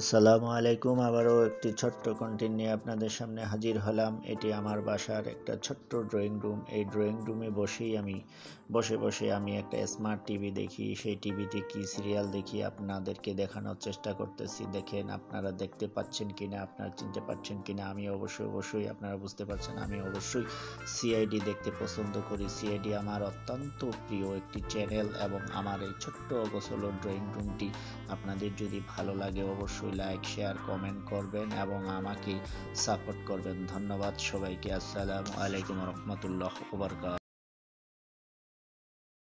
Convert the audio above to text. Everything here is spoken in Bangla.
আসসালামু আলাইকুম। আবারও একটি ছোট্ট কন্টেন্ট নিয়ে আপনাদের সামনে হাজির হলাম। এটি আমার বাসার একটা ছোট্ট ড্রয়িং রুম এই ড্রয়িং রুমে বসেই আমি, বসে বসে আমি একটা স্মার্ট টিভি দেখি। সেই টিভিতে কি সিরিয়াল দেখি আপনাদেরকে দেখানোর চেষ্টা করতেছি। দেখেন আপনারা দেখতে পাচ্ছেন কি না আপনারা চিনতে পারছেন কি না আমি অবশ্যই অবশ্যই আপনারা বুঝতে পারছেন। আমি অবশ্যই সিআইডি দেখতে পছন্দ করি। সিআইডি আমার অত্যন্ত প্রিয় একটি চ্যানেল এবং আমার এই ছোট্ট অগোছলো ড্রয়িং রুমটি আপনাদের যদি ভালো লাগে অবশ্যই লাইক শেয়ার কমেন্ট করবেন এবং আমাকে সাপোর্ট করবেন। ধন্যবাদ সবাইকে। আসসালামু আলাইকুম রহমতুল্লাহ